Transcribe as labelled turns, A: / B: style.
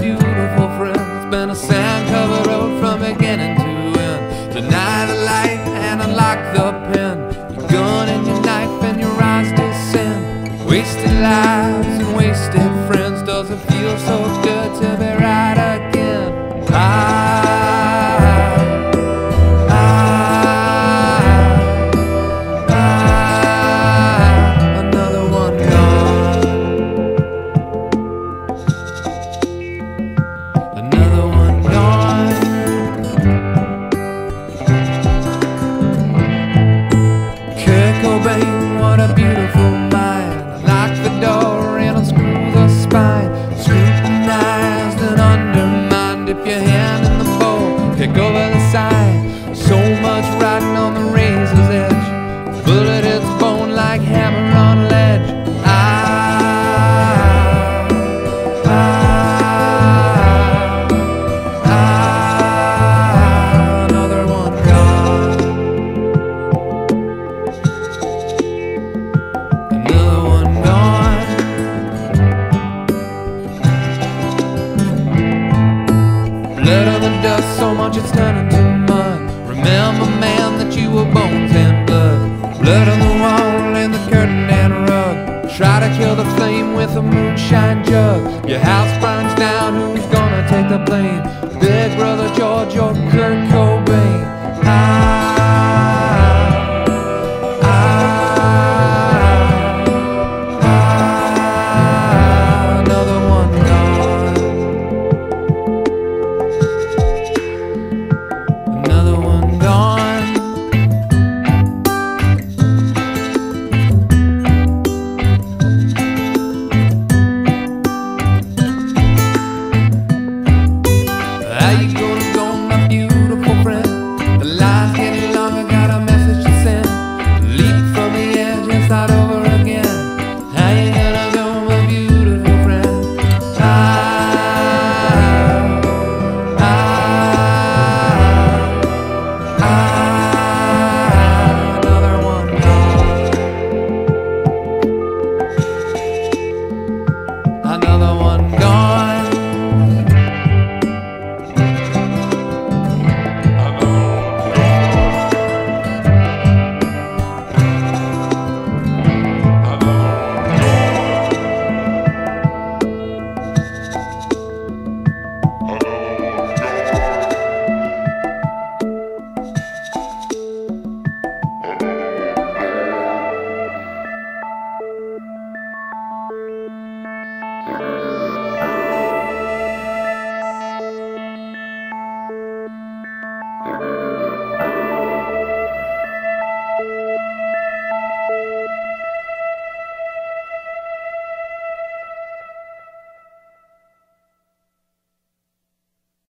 A: beautiful friends. Been a sand-covered road from beginning to end. Deny the light and unlock the pen. It's turning to mud. Remember, man, that you were bones and blood. Blood on the wall and the curtain and rug. Try to kill the flame with a moonshine jug. Your house burns down, who's gonna take the blame? Big brother George or Kurt Cobain?